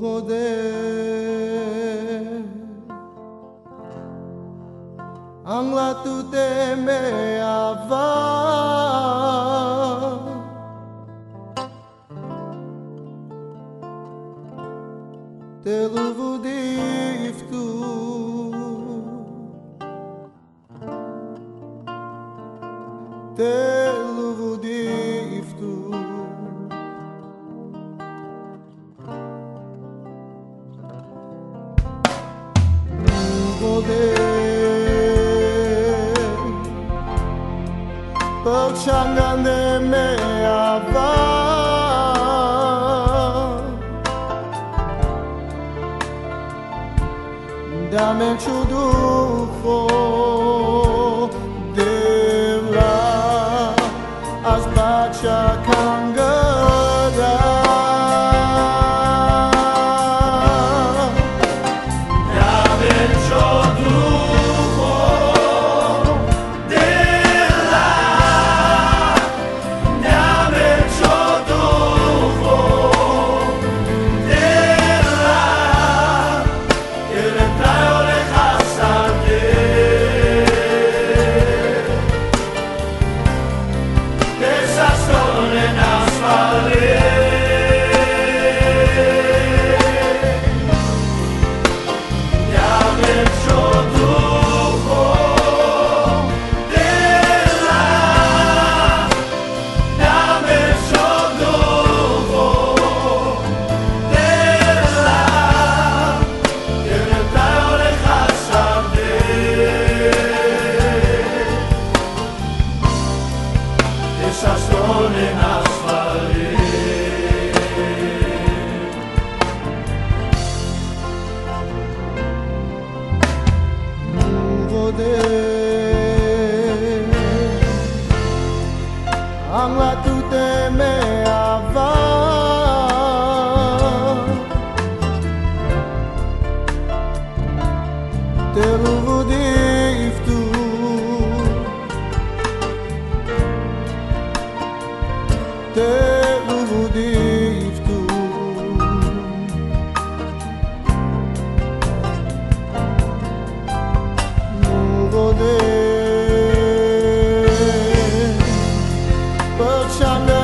te ang latute ava telu vudiftu telu Volçam grande mea va Dame ciudufo oh. μέσα στον ένα but shall